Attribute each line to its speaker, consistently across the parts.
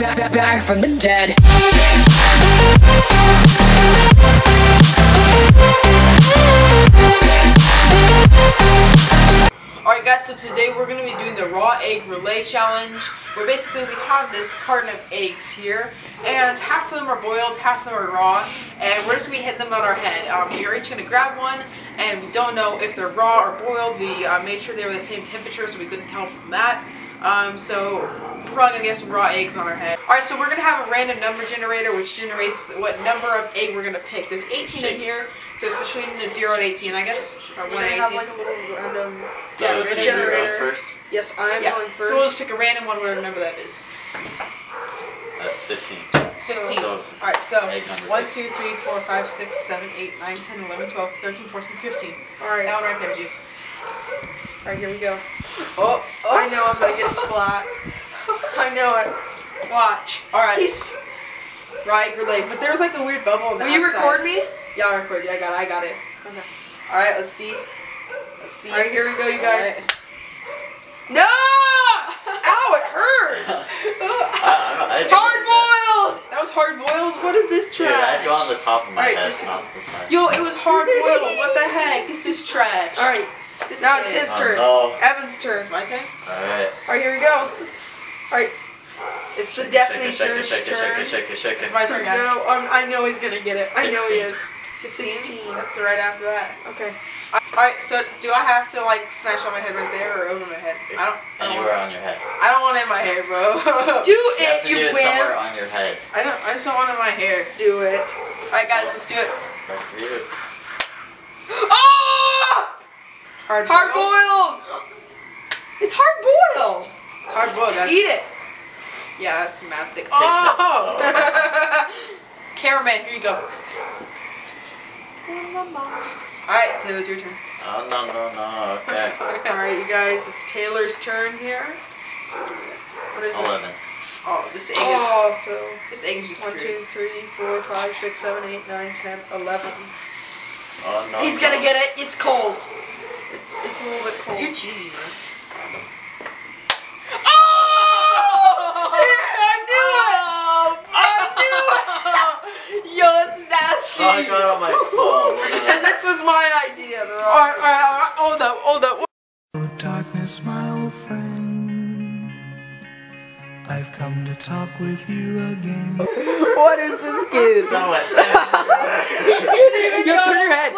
Speaker 1: back, from the dead.
Speaker 2: Alright guys, so today we're going to be doing the raw egg relay challenge where basically we have this carton of eggs here and half of them are boiled, half of them are raw and we're just going to be hitting them on our head. Um, we're each going to grab one and we don't know if they're raw or boiled. We uh, made sure they were the same temperature so we couldn't tell from that. Um, so we're probably going to get some raw eggs on our head. Alright, so we're going to have a random number generator which generates what number of egg we're going to pick. There's 18 in here, so it's between the 0 and 18 I guess. Or 1
Speaker 3: We're
Speaker 2: and
Speaker 3: gonna have like a little random.
Speaker 2: so
Speaker 3: Yeah,
Speaker 2: random
Speaker 3: generator.
Speaker 4: First,
Speaker 3: Yes, I am
Speaker 2: Yeah,
Speaker 3: going first.
Speaker 2: so we'll just pick a random one, whatever number that is.
Speaker 4: that's 15.
Speaker 2: 15.
Speaker 4: So-
Speaker 2: Alright, so 1, 2, 3, 4, 5, 6, 7, 8, 9, 10, 11, 12, 13, 14, 15.
Speaker 3: Alright.
Speaker 2: That one right there, G.
Speaker 3: Alright, here we go.
Speaker 2: Oh,
Speaker 3: I
Speaker 2: oh.
Speaker 3: Know I'm gonna get splat. I know it. Watch.
Speaker 2: Alright,
Speaker 3: He's.
Speaker 2: right, relay. But there's like a weird bubble on the
Speaker 3: Will you record me?
Speaker 2: Yeah, I'll record you. I got it. I got it.
Speaker 3: Okay.
Speaker 2: Alright, let's see. Let's see.
Speaker 3: Alright, here we go, you guys.
Speaker 2: Alright.
Speaker 3: No! Ow! It hurts.
Speaker 4: Uh, I, I, I
Speaker 3: Hard boiled.
Speaker 2: That was hard boiled. What is this
Speaker 4: Dude,
Speaker 2: trash?
Speaker 4: I'd go on the top of my
Speaker 2: Alright,
Speaker 4: head,
Speaker 2: this-
Speaker 4: not the side.
Speaker 2: Yo, it was hard boiled. what the heck? Is this trash?
Speaker 3: All right.
Speaker 2: This
Speaker 3: Now it's
Speaker 2: it.
Speaker 3: his
Speaker 4: Oh,
Speaker 3: turn.
Speaker 4: no.
Speaker 3: Evan's turn.
Speaker 2: It's my turn.
Speaker 4: Alright.
Speaker 3: All right, here we go. All right. It's the Destiny
Speaker 4: shake it,
Speaker 3: Surge
Speaker 4: shake it, shake
Speaker 3: turn.
Speaker 4: it, shake it, shake it,
Speaker 2: It's my turn, guys.
Speaker 3: No, um, I know he's gonna get it. I know he is. 16.
Speaker 2: That's right after that.
Speaker 3: Okay.
Speaker 2: Alright, so do I have to like smash on my head right there or over my head? I don't. I don't
Speaker 4: Anywhere
Speaker 2: want,
Speaker 4: on your head.
Speaker 2: I don't want it in my hair, bro.
Speaker 3: Do
Speaker 4: You have
Speaker 3: it,
Speaker 4: to
Speaker 3: you
Speaker 4: do it somewhere on your head.
Speaker 2: I don't. I just don't want it in my hair.
Speaker 3: Do it.
Speaker 2: Alright, guys, let's do it.
Speaker 4: Sucks for you.
Speaker 3: Oh!
Speaker 2: Hard,
Speaker 3: Hard
Speaker 2: boiled.
Speaker 3: boiled. It's hard boiled.
Speaker 2: It's hard boiled, guys.
Speaker 3: Eat it.
Speaker 2: Yeah, that's mad thick. Oh! Cameraman, here you go. Alright, Taylor, it's your turn.
Speaker 4: Oh, no, no, no, okay.
Speaker 3: All right, you guys. It's Taylor's turn here. What is it?
Speaker 4: 11.
Speaker 2: Oh, this egg
Speaker 3: Oh, so
Speaker 2: is this egg is just
Speaker 3: one,
Speaker 2: screwed.
Speaker 3: two, three, four, five, six, seven, eight, nine, ten, eleven.
Speaker 4: Oh, no.
Speaker 3: He's
Speaker 4: no.
Speaker 3: gonna get it. It's cold. It- It's a little bit cold.
Speaker 2: You're cheating, man.
Speaker 3: Oh! Yeah, I knew it.
Speaker 2: Oh, Yo, it's nasty.
Speaker 4: Oh, I got on my phone.
Speaker 3: And this was my idea. The.
Speaker 2: Alright, alright, alright. Hold up, hold up.
Speaker 5: Oh, darkness, my old friend. I've come to talk with you again.
Speaker 2: What is this kid?
Speaker 4: No, it.
Speaker 2: Yo, turn your head.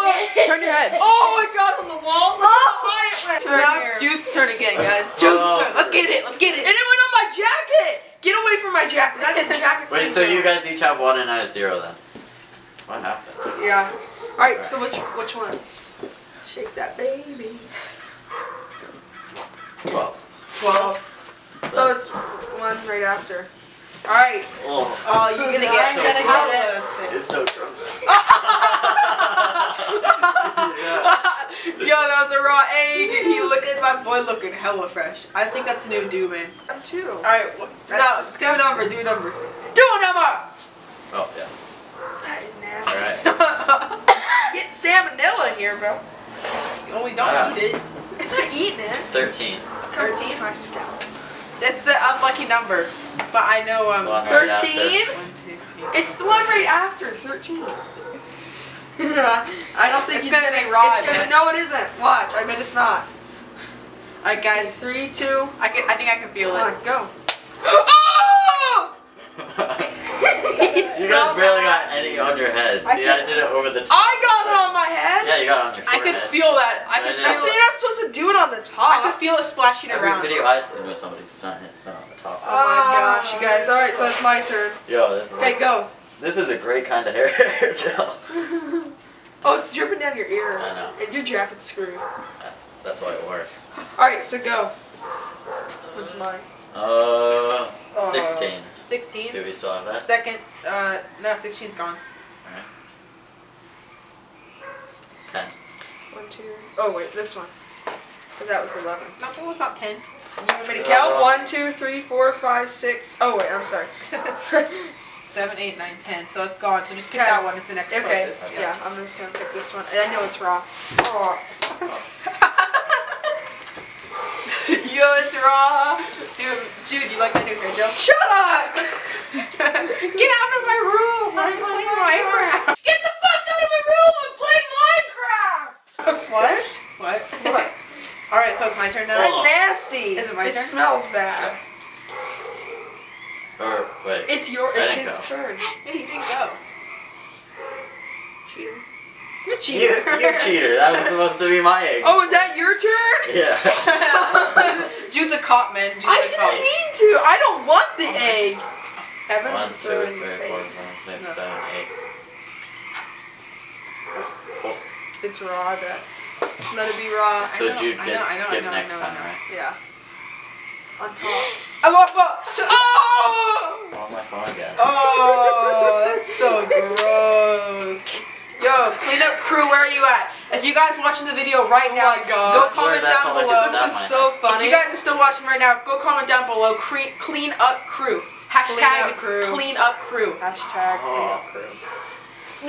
Speaker 2: Turn your head.
Speaker 3: Oh, it got on the wall. Look how high it went.
Speaker 2: So now it's Jude's turn again, guys. Jude's
Speaker 4: Oh.
Speaker 2: turn. Let's get it. Let's get it.
Speaker 3: And
Speaker 2: it.
Speaker 3: it went on my jacket. Get away from my jacket. That's the jacket.
Speaker 4: Wait, so you guys each have one and I have zero then? What happened?
Speaker 3: Yeah. All right. So which which one? Shake that baby.
Speaker 4: 12.
Speaker 2: 12.
Speaker 3: So it's one right after. All right.
Speaker 4: Oh,
Speaker 2: Oh, you're gonna get
Speaker 3: I'm
Speaker 2: it.
Speaker 3: gonna
Speaker 2: How
Speaker 3: get
Speaker 2: is
Speaker 4: it's so gross.
Speaker 2: Yo, that was a raw egg. He look at my boy looking hella fresh. I think that's a new do, man.
Speaker 3: I'm two.
Speaker 2: Alright, wh-
Speaker 3: That's
Speaker 2: no, do a
Speaker 3: disgusting.
Speaker 2: number, do a number.
Speaker 3: Do a number.
Speaker 4: Oh, yeah.
Speaker 3: That is nasty.
Speaker 4: Alright.
Speaker 3: Get salmonella here, bro.
Speaker 2: Oh, we don't
Speaker 4: Ah.
Speaker 2: eat it.
Speaker 3: I'm eating it.
Speaker 4: 13.
Speaker 2: 13?
Speaker 3: my scalp.
Speaker 2: That's an unlucky number. But I know um
Speaker 4: one right after.
Speaker 3: 13?
Speaker 2: one, two, three.
Speaker 3: It's the one right after 13. I don't think
Speaker 2: It's
Speaker 3: he's
Speaker 2: gonna
Speaker 3: gonna,
Speaker 2: be raw,
Speaker 3: It's gonna, no, it isn't. Watch. I bet it's not.
Speaker 2: Alright guys,
Speaker 3: Three, two,
Speaker 2: I can I think I can feel
Speaker 3: one,
Speaker 2: it.
Speaker 3: go. oh!
Speaker 4: You
Speaker 3: so
Speaker 4: guys barely
Speaker 3: mad.
Speaker 4: got any on your head.
Speaker 2: I
Speaker 4: See,
Speaker 2: can-
Speaker 4: I did it over the top.
Speaker 3: I got it on my head.
Speaker 4: Yeah, you got it on your
Speaker 2: I
Speaker 4: forehead.
Speaker 2: could feel that. I
Speaker 4: I
Speaker 2: could.
Speaker 3: That's
Speaker 2: feel
Speaker 3: what
Speaker 2: it.
Speaker 3: you're not supposed to do it on the top.
Speaker 2: I could feel it splashing
Speaker 4: Every
Speaker 2: around.
Speaker 4: video I've seen with somebody's done, it's been on the top.
Speaker 3: Oh my ah. gosh, you guys. All right, so it's my turn.
Speaker 4: Yo, this is
Speaker 3: Okay,
Speaker 4: like,
Speaker 3: go.
Speaker 4: this is a great kind of hair gel.
Speaker 3: Oh, it's dripping down your ear.
Speaker 4: I know.
Speaker 3: And your jacket's screwed.
Speaker 4: That's why it worked.
Speaker 3: All right, so go. What's mine?
Speaker 4: Uh,
Speaker 2: Uh,
Speaker 4: 16.
Speaker 2: 16.
Speaker 4: Do we still have that?
Speaker 2: Second, uh, no, 16's gone.
Speaker 4: Alright. 10.
Speaker 3: One, two. Oh wait, this one. Cause that was eleven.
Speaker 2: No, that was not 10.
Speaker 3: You want me to count? One, two, three, four, five, six. Oh wait, I'm sorry.
Speaker 2: 7, 8, 9, 10. So it's gone. So just pick
Speaker 3: Okay.
Speaker 2: that one. It's the next
Speaker 3: okay.
Speaker 2: closest.
Speaker 3: Yeah, I'm just gonna pick this one. I know it's raw. Oh.
Speaker 2: Yo, it's raw. Dude, Jude, you like that new hair gel?
Speaker 3: Shut up!
Speaker 2: Get out of my room! I'm playing oh Minecraft.
Speaker 3: Get the fuck out of my room! I'm playing Minecraft! What?
Speaker 2: What?
Speaker 3: What?
Speaker 2: All right, so it's my turn now.
Speaker 4: Oh.
Speaker 3: Nasty.
Speaker 2: Is it my
Speaker 3: it
Speaker 2: turn?
Speaker 3: smells bad.
Speaker 4: Or wait.
Speaker 3: It's your. It's his
Speaker 4: go.
Speaker 3: turn.
Speaker 2: Yeah, you didn't go.
Speaker 3: Cheater.
Speaker 2: You're cheater.
Speaker 4: You, you cheater. That was supposed to be my egg.
Speaker 3: Oh, is that your turn?
Speaker 4: Yeah.
Speaker 2: Jude's a cop, man. Jude's
Speaker 3: I
Speaker 2: a
Speaker 3: didn't
Speaker 2: cop.
Speaker 3: mean to. I don't want the oh egg. Evan,
Speaker 4: One,
Speaker 3: throw it in your face.
Speaker 4: five, six,
Speaker 3: No.
Speaker 4: seven, eight. Oh,
Speaker 3: It's raw. That. Let it be raw.
Speaker 4: So
Speaker 2: know,
Speaker 4: Jude
Speaker 2: I
Speaker 4: gets
Speaker 2: know, I know, I
Speaker 4: skipped
Speaker 2: know,
Speaker 4: next
Speaker 2: know,
Speaker 4: time, right?
Speaker 3: Yeah. On top.
Speaker 2: I love that.
Speaker 3: Oh!
Speaker 4: On my phone again.
Speaker 2: Oh, that's so gross. Yo, cleanup crew, where are you at? If you guys watching the video right
Speaker 3: Oh
Speaker 2: now,
Speaker 3: my God.
Speaker 2: go comment down below.
Speaker 3: This is
Speaker 4: my
Speaker 3: so
Speaker 2: If you guys are still watching right now, go comment down below. Cre- clean up crew. Hashtag
Speaker 3: up crew.
Speaker 2: Clean up crew.
Speaker 3: Hashtag
Speaker 4: Oh.
Speaker 3: cleanup crew.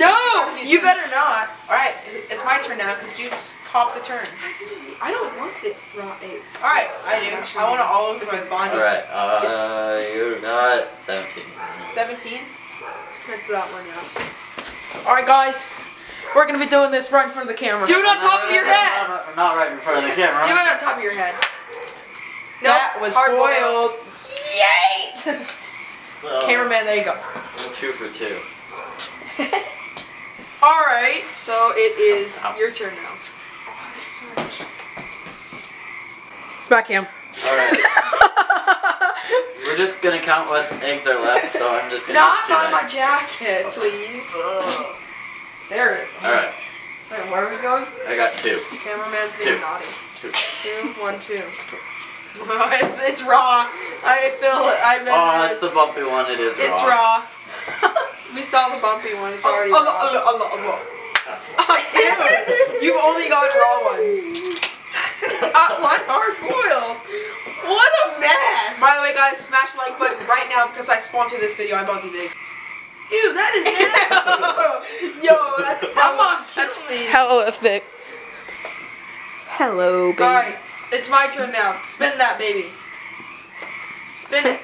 Speaker 3: No, you better not.
Speaker 2: All right, it's my turn now because you just copped a turn.
Speaker 3: I don't want the raw eggs.
Speaker 2: All right, I do. I want it all over my body.
Speaker 4: Alright, uh, you got 17.
Speaker 2: 17.
Speaker 3: That's that one now.
Speaker 2: All right, guys, we're gonna be doing this right in front of the camera.
Speaker 3: Do it on top of your head.
Speaker 4: Not, not right in front of the camera.
Speaker 3: Do it on top of your head. No,
Speaker 2: that was
Speaker 3: hard
Speaker 2: boiled.
Speaker 3: Yay!
Speaker 4: Well,
Speaker 2: Cameraman, there you go.
Speaker 4: Two for two.
Speaker 3: All right, so it is
Speaker 4: Ouch.
Speaker 3: your turn now.
Speaker 2: Smack him.
Speaker 4: Alright. We're just gonna count what eggs are left, so I'm just gonna
Speaker 3: Not
Speaker 4: use two
Speaker 3: on my jacket, please.
Speaker 2: There it is.
Speaker 4: Alright,
Speaker 2: Wait, where are we going?
Speaker 4: I got two.
Speaker 3: Cameraman's being
Speaker 4: Two.
Speaker 3: naughty.
Speaker 4: Two.
Speaker 3: Two, one, two. it's it's raw. I feel it. I bet
Speaker 4: Oh,
Speaker 3: it
Speaker 4: that's
Speaker 3: is.
Speaker 4: the bumpy one. It is
Speaker 3: It's
Speaker 4: raw.
Speaker 3: raw. we saw the bumpy one. It's already
Speaker 2: oh, oh
Speaker 3: raw.
Speaker 2: oh, oh, oh, oh, oh. Dude, you've only got raw ones.
Speaker 3: Got uh, one hard boiled. What a mess.
Speaker 2: By the way, guys, smash the like button right now because I sponsored this video. I bought these eggs.
Speaker 3: Ew, that is nasty.
Speaker 2: Yo, that's
Speaker 3: Come on,
Speaker 2: that's
Speaker 3: me.
Speaker 2: hella thick. Hello, baby.
Speaker 3: All right, it's my turn now. Spin that baby. Spin it.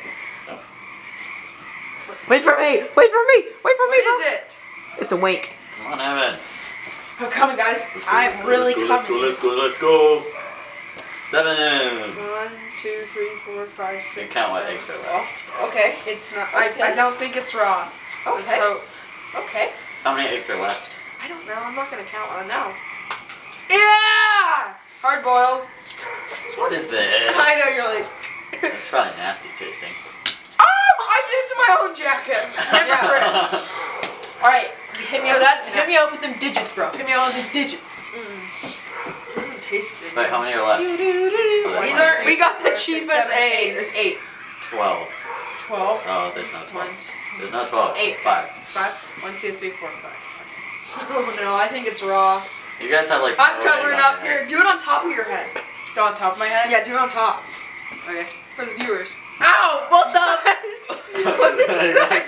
Speaker 2: Wait for me. Wait for me. Wait for me.
Speaker 3: What is it?
Speaker 2: It's a wink.
Speaker 4: Come on, Evan.
Speaker 2: I'm coming, guys. I'm really
Speaker 4: let's go,
Speaker 2: coming.
Speaker 4: Let's go, let's go, let's go. Seven.
Speaker 3: One, two, three, four, five,
Speaker 4: You
Speaker 3: six.
Speaker 4: count what eggs are left.
Speaker 2: Oh, okay.
Speaker 3: It's not. I, I don't think it's raw. Let's
Speaker 2: Okay.
Speaker 3: hope.
Speaker 2: Okay.
Speaker 4: How many eggs are left?
Speaker 3: I don't know. I'm not gonna count on now. Yeah. Hard boiled.
Speaker 4: What is this?
Speaker 3: I know you're like.
Speaker 4: It's probably nasty tasting.
Speaker 3: Um, I did it to my own jacket. Hypocrite.
Speaker 2: All right. Hit me
Speaker 3: No,
Speaker 2: up.
Speaker 3: that's
Speaker 2: hit me up with them digits, bro. Hit me up with them digits.
Speaker 3: Mm, tasty.
Speaker 4: Wait, how many are left?
Speaker 2: Do, do, do, do.
Speaker 4: Oh,
Speaker 3: These
Speaker 4: fine.
Speaker 3: are. We got the cheapest
Speaker 2: seven, eight.
Speaker 3: eggs.
Speaker 2: There's eight.
Speaker 4: Twelve.
Speaker 2: Twelve.
Speaker 4: Oh, there's no
Speaker 2: One,
Speaker 4: twelve.
Speaker 2: two,
Speaker 4: There's no twelve.
Speaker 2: Eight.
Speaker 4: Five.
Speaker 2: five. One, two, three, four, five.
Speaker 3: Oh no, I think it's raw.
Speaker 4: You guys have like.
Speaker 3: I'm covering up here. Do it on top of your head.
Speaker 2: Go on top of my head.
Speaker 3: Yeah, do it on top
Speaker 2: Okay.
Speaker 3: for the viewers.
Speaker 2: Ow! What the?
Speaker 3: what is that?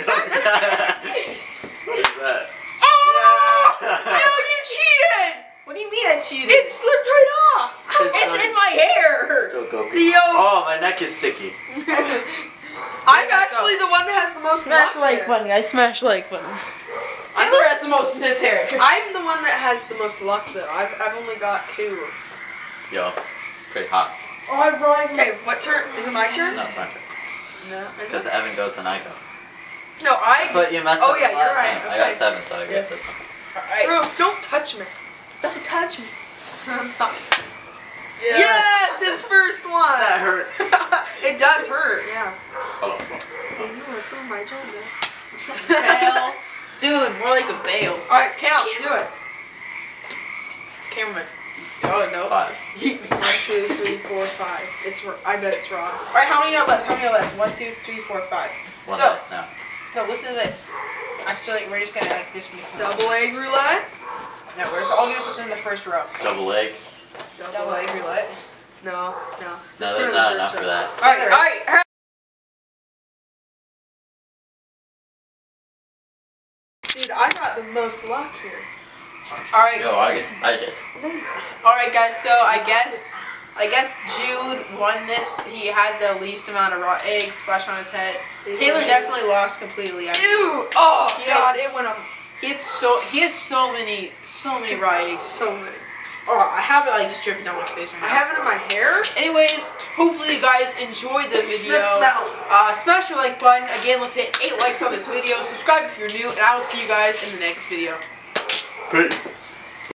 Speaker 4: what is that?
Speaker 3: Oh!
Speaker 4: Yeah.
Speaker 3: No, you cheated!
Speaker 2: What do you mean I cheated?
Speaker 3: It slipped right off.
Speaker 4: It's
Speaker 2: it's in my hair.
Speaker 4: Still go.
Speaker 3: Theo,
Speaker 4: Oh, my neck is sticky.
Speaker 3: I'm
Speaker 2: Yeah, let's
Speaker 3: actually the one that has the most
Speaker 2: Smash like
Speaker 3: here.
Speaker 2: button, guys. Smash like button. Taylor has the most in his hair.
Speaker 3: I'm the one that has the most luck though. I've, I've only got two.
Speaker 4: Yo, it's pretty hot.
Speaker 2: Oh, I'm drawing.
Speaker 3: Okay, what turn? Is it my turn?
Speaker 4: No, it's my turn.
Speaker 3: No. Is
Speaker 4: Because
Speaker 3: it?
Speaker 4: Evan goes and I go.
Speaker 3: No, I.
Speaker 4: That's what you messed
Speaker 3: Oh,
Speaker 4: up
Speaker 3: yeah, you're right,
Speaker 4: time. I got seven, so I guess
Speaker 3: Yes.
Speaker 4: this one.
Speaker 2: Alright.
Speaker 3: Gross! Don't touch me.
Speaker 2: Don't touch me.
Speaker 3: Don't touch. Yes, his first one.
Speaker 4: That hurt.
Speaker 3: It does hurt. Yeah.
Speaker 4: Oh,
Speaker 3: Hey, you want some of my agenda?
Speaker 2: Bail. Dude, more like a bail.
Speaker 3: All right, count. Do it.
Speaker 2: Cameraman. Oh, no.
Speaker 4: five.
Speaker 3: One, two, three, four, five. It's. I bet it's wrong.
Speaker 2: Alright, how many are left? How many are left? One, two, three, four, five.
Speaker 4: One
Speaker 2: so,
Speaker 4: dice now.
Speaker 2: no, listen to this. Actually, we're just gonna like, just mix them.
Speaker 3: Double egg roulette.
Speaker 2: No, we're just all gonna put them in the first row.
Speaker 4: Double egg.
Speaker 2: Double egg roulette.
Speaker 3: No, no.
Speaker 4: No,
Speaker 3: Just put it
Speaker 4: there's
Speaker 3: the
Speaker 4: not
Speaker 3: first
Speaker 4: enough for that.
Speaker 3: All right, all right. hurry. Dude, I got the most luck here.
Speaker 2: Alright,
Speaker 4: Yo, I, I did.
Speaker 2: alright, guys. So I guess I guess Jude won this. He had the least amount of raw eggs splashed on his head. Taylor definitely lost completely. I mean,
Speaker 3: Ew! Oh
Speaker 2: Yeah.
Speaker 3: god, it went up
Speaker 2: he had so he had so many so many raw eggs.
Speaker 3: so many.
Speaker 2: Oh, I have it like just dripping down my face right now.
Speaker 3: I have it in my hair.
Speaker 2: Anyways, hopefully you guys enjoyed the video.
Speaker 3: The smell.
Speaker 2: Uh, smash the like button. Again, let's hit eight likes on this video. Subscribe if you're new, and I will see you guys in the next video.
Speaker 4: Peace.